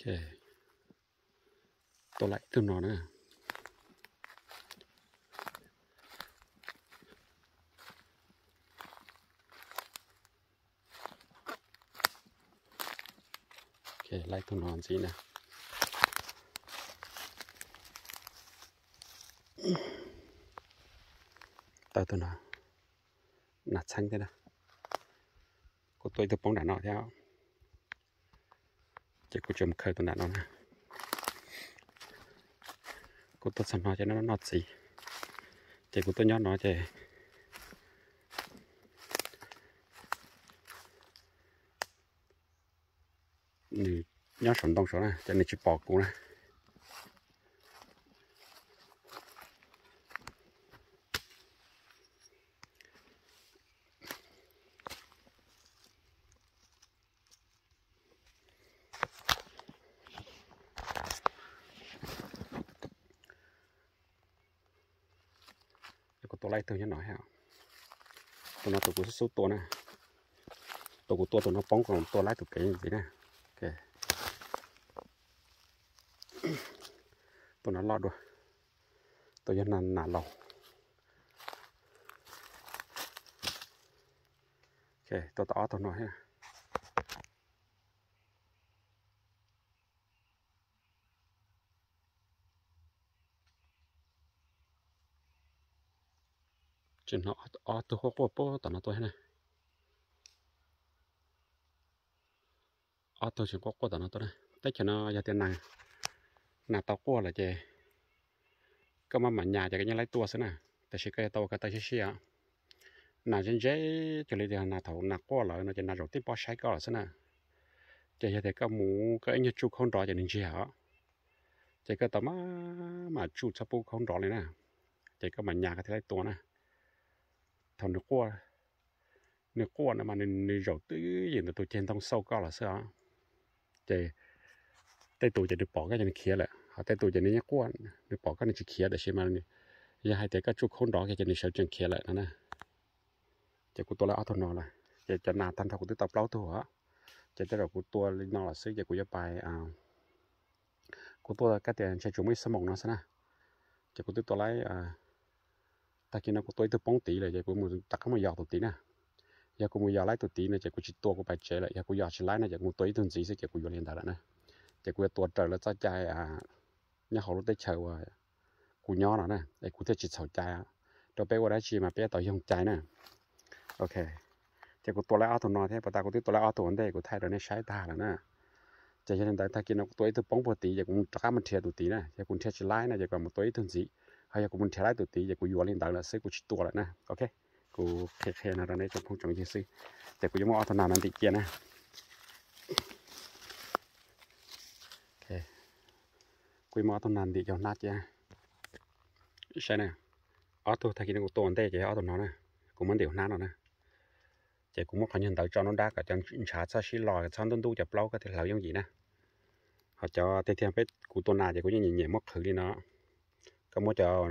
okay tôi lại tương nó nữa okay lại tương nó gì nè tao tôi nó. Nạt xanh thế nào? Có tôi từ bóng đá nọ theo chỉ có chùm khơi tận đạn nó nè cô tôi sẵn nó cho nó nọt gì chỉ cô tôi nhót nó chè nhót sầm đông số này cho nên chỉ bỏ cô này lại từ cho nó hả? Tụi nó tụi của số tổ nè. Tụi của tổ tụi nó bóng còn tổ lại tụi cái gì nè. Ok. Tụi nó lọt rồi tụi cho nó nản lòng ok, tụi tỏ tụi nó ha trên nó ở từ khó qua bố tao nó tôi này ở từ chỉ có qua tao nó tôi này tất cả nó giờ tiền này nà tao qua là chè. Cơ mà mà nhà cho cái nhà lấy tua xí nè. Tại chỉ cái tàu cái tay xí xí nà trên dễ cho lấy tiền nà thầu nà qua là nó chỉ nà rồi tiếp bao sai có là xem nè. Chè giờ thì cái mũ cái anh chú không rõ cho nên chỉ hả? Chè cái tao mà mà chú sắp không rõ này nè. Chè cái mà nhà cái lấy tua nè thầu nước cua nước cua này mà nên nên rầu tứ gì là tôi trên tông sâu cao là sao chị tay tôi chỉ được bỏ cái này khía lại, họ tay tôi chỉ nên nhắc cua. Được bỏ cái này chỉ khía để xem mà này, giờ hai tay cái chú khôn đó cái chỉ này sợ chân khía lại nữa nè. Chị của tôi là ở thôn nào là. Chị cho nà tan thầu của tôi tập lâu thôi hả chị tới đầu của tôi lên nó là xứ chị của gia bài à của tôi là cái tiền chè chủ mới sắm mộng nó sao nè. Chị của tôi tôi lấy à ta kia nó có tôi từ bóng tí lại, vậy cũng muốn ta không mà giọt tí nè giờ cũng muốn giọt lấy tụt tí nè chỉ cũng chỉ tua cũng phải chế lại giờ cũng giọt chỉ lại nè giờ cũng tôi thường gì sẽ chỉ cũng giọt liền ta nè giờ cũng tua trở là cho trái à nhà họ lúc tới chờ à cũng nhỏ nó nè để cũng thấy chỉ sầu trái à đó bé qua đó chỉ mà bé tao dùng trái nè ok. Giờ cũng tua lại áo thun nọ thế, bà ta cũng tiếp tua lấy áo thun đây cũng thay rồi nè sai ta rồi nè giờ cho nên ta ta kia nó tôi từ bóng một tí giờ cũng chắc mình thiệt tụt tí nè giờ cũng thiệt chỉ lại nè giờ còn một tôi thường gì hay là cũng muốn theo lại tụi tí giờ cũng vừa lên tàu là sẽ cũng chỉ tua lại nè. Ok. Cũng khe khe nào đây trong phong trong gì xí, giờ cũng giống ở thằng nào mình tí kia nè. Ok. Cũng ở thằng nào thì cho nát chứ. Sai nè. Ở tôi thay cái nó tồn đây chứ ở thằng nó nè. Cũng muốn điều nát nó nè. Giờ cũng một khả nhân tới cho nó đá cả trong trả sa xí lò xong tuần tu chập lâu cái thì lâu giống gì nè. Họ cho tiền tiền biết của tôn nào thì cũng như nhẹ nhẹ mất thử đi nó có một cho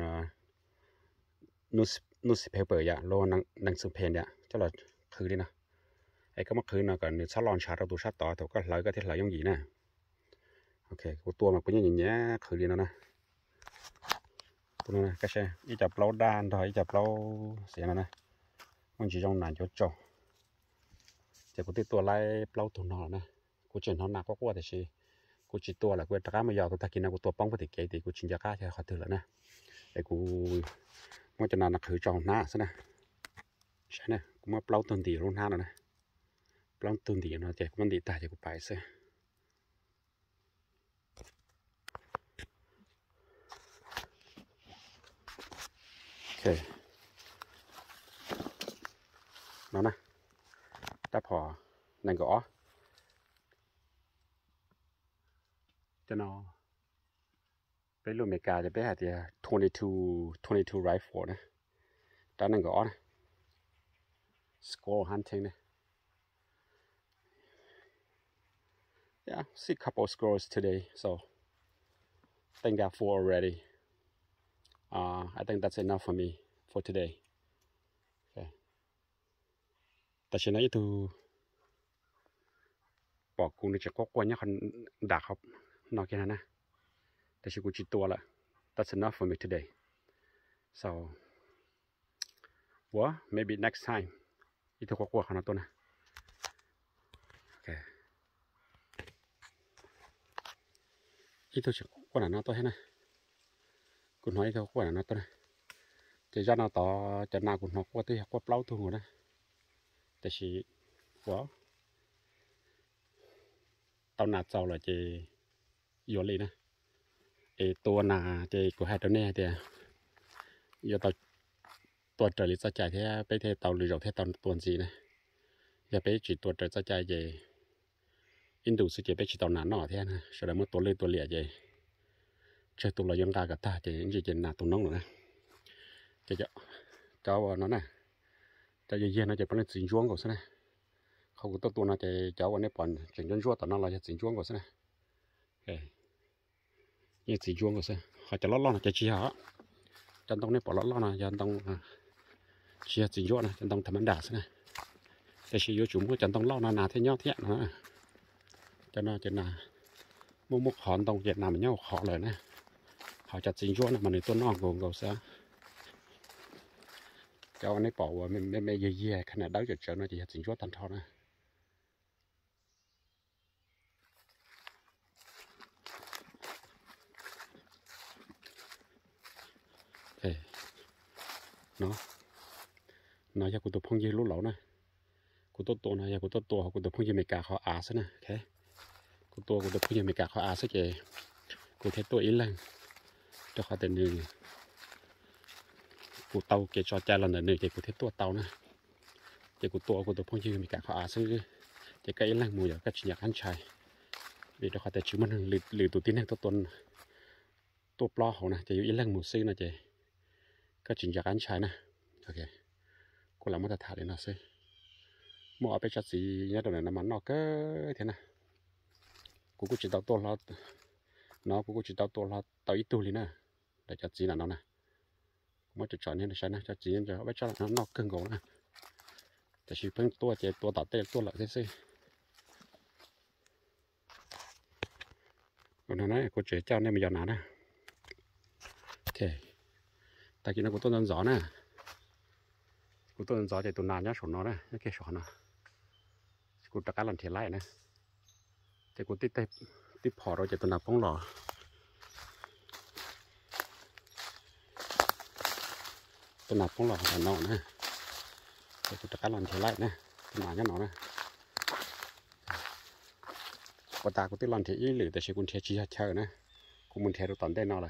news newspaper ya lo nang nang sự pen ya cho là dạ, dạ, khử đi nè. Ai có mất khử nó còn sát lon sát đâu sát tỏ thì có lợi, có thể lợi giống gì nè. Ok, của tua mà có những nhẹ khử đi nó nè. Tụi nó cái xe ít chập lâu đan thôi ít chập lâu xẻ nó nè. Mình chỉ trong này cho cho chỉ có tua lại lâu tụi nó nè. Của chuyện nó nặng quá quá thì gì กูchỉ tua làกูtrả mà giờ tôi thấy nóกูtua bóng với thì kể thìกูchỉ ra cá cho họ thử lại nè đểกูmua cho nó khử tròn na xem nè xem nèกูmà plau tuần tỷ luôn ha nè plau tuần tỷ nó chạy cũng đi tài choกูphải xem ok nó nè đáp họ này gõ cho nó bé luôn mấy cái bé hạt thì 22 22 rifle nè đã năng gõ nè score hunting nè yeah see a couple of squirrels today so I think that four already. Uh, I think that's enough for me for today. Okay. ta chỉ nói từ bỏ cũng được chỉ có quan nhá con đã học nó kia nè tại sự cũng chỉ tua là that's enough for me today. So well maybe next time. Ít có quả nó tôi nè okay, ít thôi chỉ quả nó tôi hết nè cũng nói thôi quả nó tôi nè thì ra nó tỏ cho nào cũng nó qua tôi qua plau thu rồi nè tại sự well. Tao nạt sau là chỉ อเคอีตัวชิกว่าหนาตัวให้นะกูnóiตัวกว่าหนาตัวนะจะจะnàoต่อจะนากูนอกว่าตัวกว่าเปล่าตัวหัวนะแต่ชิ well ตอนนาเจ้าเลยจะอยู่เลยนะ ê tua nà thì của hai đứa này thì giờ tàu tuần trời lịch chạy thế bây thế tàu lừa dầu thế tàu tuần gì này giờ bây chỉ tuần trời chạy về Indo sự chỉ bây chỉ tàu nà nọ thế này sau đó mới tuần lên tuần lẻ về chơi tuần là dân ta cả ta thì những gì trên nà tuần nông nữa cho cho cho nó nè cho giờ giờ nó chỉ phải chỉnh chuông của sao này không có tốt tuần nó thì cháu anh ấy bọn chỉnh chuông tàu nó là chỉnh chuông của sao này okay như chỉ chuông rồi sao họ cho lót lót là cho chi họ chân tông này bỏ lót lót là chân tông à, chia chỉ chuông này chân tông thầm đà thế này. Để chỉ vô chúng của chân tông lót là thế nhau thiện nữa cho nào cho là mua một hòn tông Việt Nam nhau họ lời nè họ chặt chỉ chuông này, mà người tôi non gồm gồm sao cho anh ấy bỏ mình mình mình dễ dễ cái này đấu cho cho nó chỉ chỉ chuông thành thọ này. Nó nó giờ cụ tổ phong gì lúc lẩu nè cụ tổ tổ này giờ cụ tổ tổ cụ tổ phong gì mày cả họ à á nè thế cụ tổ cụ tổ phong gì mày cả họ à sẽ kì cụ thế tuổi lần cho họ tiền nữ cụ tàu kì cho cha lần nữa kì cụ thế tuổi tàu nè kì cụ tổ cụ tổ phong gì mày cả họ á sẽ kì cái lần mùi giờ các chuyện nhạc ăn chài vì đó họ tên chữ mình lử lử tụ tin này tổ tuần tổ plo họ nè chỉ yêu lần mùi xưa nè chị cái chuyện giặc anh trái nè ok cô làm một thả đến nó xem mua ở bên gì nhớ đâu này nó nó cái thế này cô cũng chỉ tao to là nó cũng chỉ tao to là tao ít tuổi nè để cho gì là nó nè mới cho chọn nên là cho gì cho bây giờ nó nó cưng gỗ nèแต่ชีเพิ่งตัวเจตัวตัดเต้ตัวหลักเซ่วันนั้นกูเจเจ้าเนี่ยมันยาวหนานะโอเค tại vì nó có tôn gió nè. Có tôn gió thì tôn nàn nhá sổ nó nè nhá kia sổ nó. Có tất cả lần thiệt lại nè. Thì cũng tiếp tiếp tiếp phò rồi thì tôn nạp phong lò. Tôn nạp phong lò là nọ nè. Thì cũng tất cả lần thiệt lại nè tôn nàn nhá nó nè. Có ta có tít lần thiệt ý lử tại sẽ cũng thiệt chi chờ nè. Cũng muốn thiệt được tận đây nó là.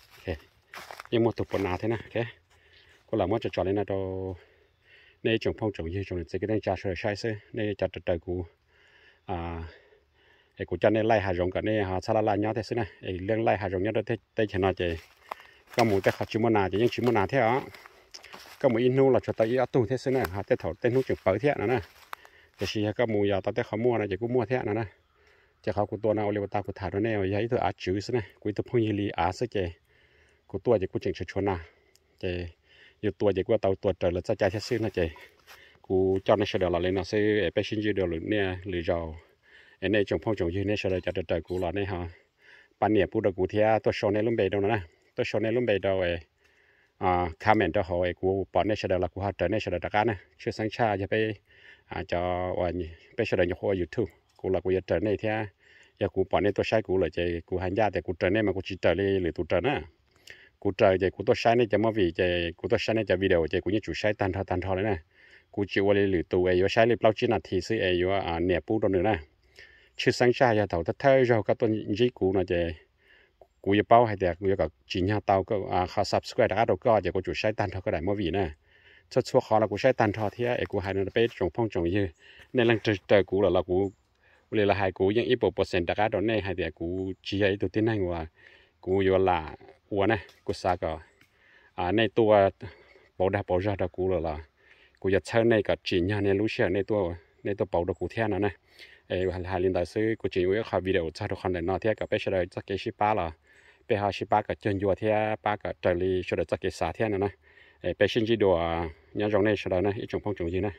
nhưng một tục nào thế này thế? Có là mất cho chọn lên là đồ, nên trồng phong trồng gì trồng được cái đang trà sợi sai xe nên trà trật trời của à cái của cho nên lai hà rồng cả nên hà sa la la nhau thế này. Cái liên lai hà rồng nhau thế thế chỉ nói chỉ có một cái họ chỉ muốn nào chỉ những chỉ muốn nào thế đó có một in là cho tay atu thế này. Hà thế thầu tên nút trồng bưởi thế nữa nè. Cái gì có một giờ à, tao thế họ mua này chỉ cũng mua thế nữa nè. Chỉ họ của tôi nào liệu tao của thả nó nè vậy thôi á chữ thế này. Của tôi phong gì li á sẽ chơi กูตัวจะกูเจงชชวนะเจอยู่ตัวจะกูเตาตัวเจอแล้วจะใจซื้อนะเจกูจอดในเฉลียอเลยนะซื้อไปชิ้นยืดเดียวหรือเนี่ยหรือเราเอ็นในจงพ่อจงยืดในเฉลียวจะเจอกูหล่อในฮะปันเนี่ยพูดกูเทียตัวโชว์ในลุ่มเบย์ดนะตัวโชว์ในลุ่มเบย์ดเอไอ่าคาเมนต์ตัวเขาเอกูปอนในเฉลียวละกูหาเจอในเฉลียวตะการนะชื่อสังชาจะไปอาจจะวันไปเฉลียอยู่หัวยูทูบกูละกูจะเจอในเทียอยากกูปอนในตัวใช้กูเลยเจกูหันยาแต่กูเจอในมันกูจิเจอเลยหรือตูเจอนะ cú trời thì cú tôi sai này cho mà vì thì cú tôi sai này cho video thì cú như chủ sai tan thao tan thao đấy nè cú chịu qua lì tù ấy sai lì bao chi là thì sự ấy à nè bù đó nữa nè chứ sáng xa giờ thầu thật thơi rồi các tuần gì cú nó thì cú yêu bao hay là cú yêu cả chỉ nhà tàu có à họ subscribe đã đâu có thì cú chủ sai tan thao cái này mà vì nè cho số khó là cú sai tan thao thì ấy cú hay nó bé trồng phong trồng như nên là trời trời cú là là cú vì là hai cú những ít bộ percent đặc đó này hai tiệt cú chỉ ấy tụi tin nàyว่ากูอยู่ละหัวนะกูสาก็อ่าในตัวปอดาปอจาดกูเลยล่ะกูจะเชิญในกับจีนเนี่ยในรู้เชื่อในตัวในตัวปอด กูเทียนนะนะเออหาลินดาซื้อกูจีนว่าเขาวิดีโอชาทุกคนเลยเนาะเทียกับไปเฉลยจักเกชิป้าล่ะไปหาชิป้ากับเจนยัวเทียป้ากับเจลีเฉลยจักเกสาเทียนนะนะเออไปชินจีดัวยังจงในเฉลยนะ